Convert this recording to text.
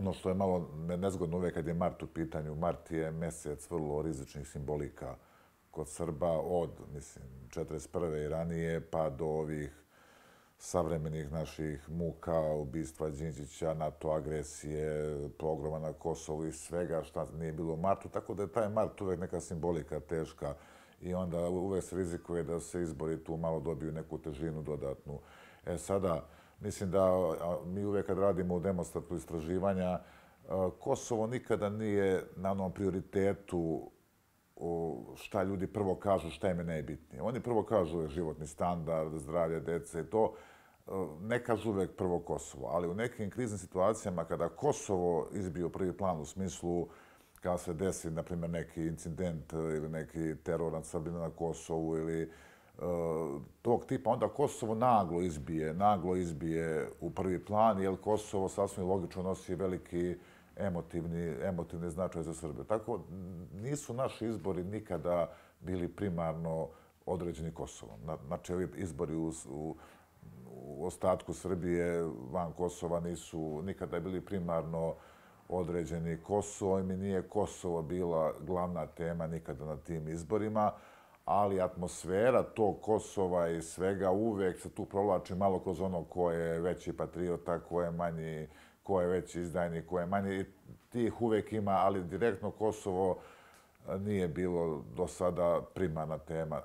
ono što je malo nezgodno uvijek kad je Mart u pitanju, Mart je mjesec vrlo rizičnih simbolika kod Srba od, mislim, 41. i ranije pa do ovih savremenih naših muka, ubistva Đinđića, NATO agresije, pogroma na Kosovu i svega šta nije bilo u Martu. Tako da je taj Mart uvek neka simbolika teška i onda uvek se rizikuje da se izbori tu malo dobiju neku težinu dodatnu. E sada, mislim da mi uvek kad radimo u demonstratu istraživanja, Kosovo nikada nije na onom prioritetu šta ljudi prvo kažu, šta im je najbitnije. Oni prvo kažu životni standard, zdravlje dece i to. E, ne kažu uvek prvo Kosovo, ali u nekim kriznim situacijama kada Kosovo izbije u prvi plan u smislu kada se desi, na primjer, neki incident e, ili neki teror nad na Kosovu ili E, tog tipa, onda Kosovo naglo izbije, naglo izbije u prvi plan, jer Kosovo sasvim logično nosi veliki emotivni, emotivni značaj za Srbiju. Tako nisu naši izbori nikada bili primarno određeni Kosovom. Znači, ovi izbori u, u, u ostatku Srbije van Kosova nisu nikada bili primarno određeni Kosovo i mi nije Kosovo bila glavna tema nikada na tim izborima, ali atmosfera tog Kosova i svega uvek se tu provlači malo kroz ono ko je veći patriota, ko je manji ko je veći izdajnik, ko je manji. I Tih uvek ima, ali direktno Kosovo eh, nije bilo do sada primana tema